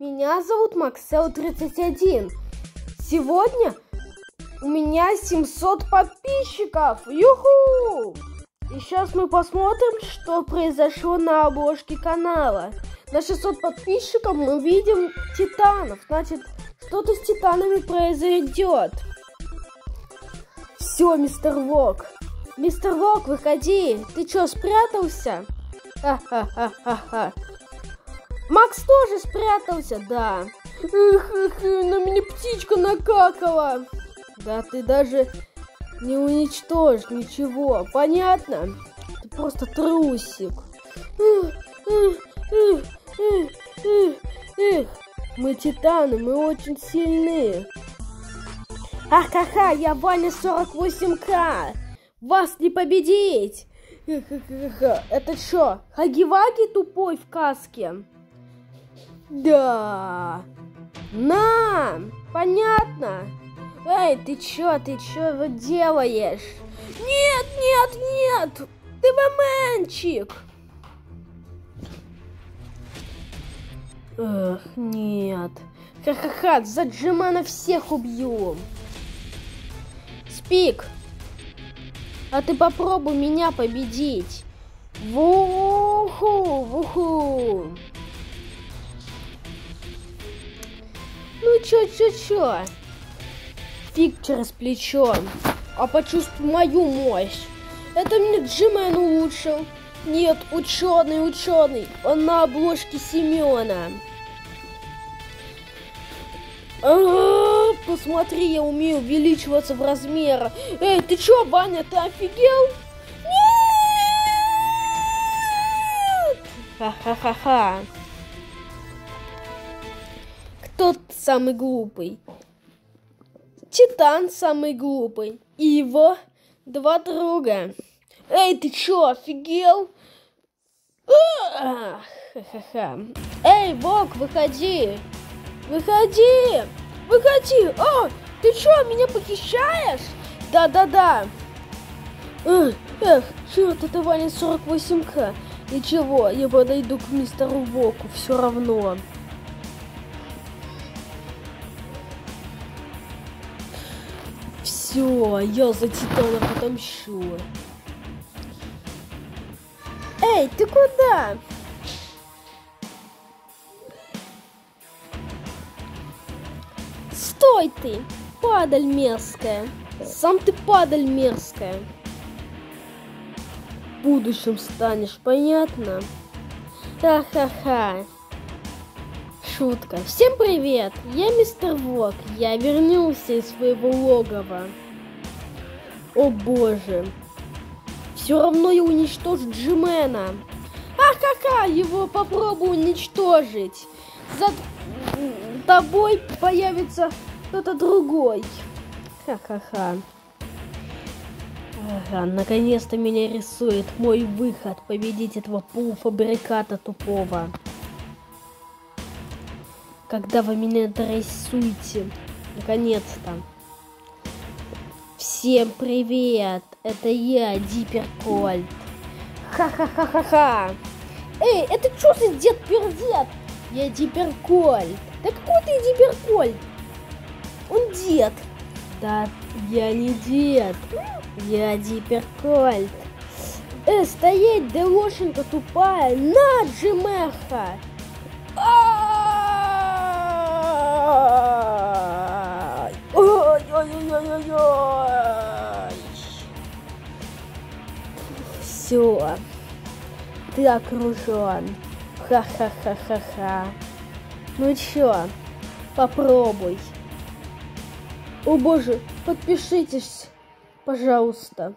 Меня зовут Максел31. Сегодня у меня 700 подписчиков. Юху! И сейчас мы посмотрим, что произошло на обложке канала. На 600 подписчиков мы видим титанов. Значит, что-то с титанами произойдет. Все, мистер Вок. Мистер Вок, выходи. Ты что, спрятался? Ха-ха-ха-ха-ха. Макс тоже спрятался, да. Эх, эх, на меня птичка накакала. Да ты даже не уничтожь ничего, понятно? Ты просто трусик. Мы титаны, мы очень сильны. Ха-ха-ха, я Ваня 48К. Вас не победить. Это что, Хагиваги тупой в каске? Да. На! Понятно? Эй, ты чё, ты чё вот делаешь? Нет, нет, нет! Ты моментчик! Эх, нет. Ха-ха-ха, за Джимана всех убью. Спик, а ты попробуй меня победить. Вуху, вуху. Ну чё, чё, чё? Фиг через плечо. А почувствуй мою мощь. Это мне Джимен улучшил. Нет, ученый, ученый. Он на обложке Семена. А -а -а, посмотри, я умею увеличиваться в размерах. Эй, ты чё, Ваня, ты офигел? Ха-ха-ха-ха. Кто самый глупый? Титан самый глупый. И его два друга. Эй, ты чё, офигел? Ха-ха-ха. Эй, Вок, выходи. Выходи! Выходи! О, ты чё, меня похищаешь? Да-да-да. Эх, эх, черт, это Ваня 48К. Ничего, я подойду к мистеру Воку, все равно. Все, я за Титана отомщу. Эй, ты куда? Стой ты, падаль мерзкая. Сам ты падаль мерзкая. В будущем станешь, понятно? Ха-ха-ха. Шутка. Всем привет! Я мистер Вок. Я вернулся из своего логова. О боже. Все равно я уничтожу Джимена. Ах-ха-ха, его попробую уничтожить. За тобой появится кто-то другой. Ха-ха-ха. Ага, наконец-то меня рисует мой выход победить этого полуфабриката тупого. Когда вы меня дорисуете. Наконец-то. Всем привет! Это я, Диперкольд. Ха-ха-ха-ха-ха. Эй, это что за дед-пердед? Я Диперкольд. Да какой ты Диперкольд? Он дед. Да, я не дед. Я Диперкольд. Э, стоять, да лошадка тупая. На, Джимеха. Все. Ты окружен. Ха-ха-ха-ха-ха. Ну чё, попробуй. О боже, подпишитесь, пожалуйста.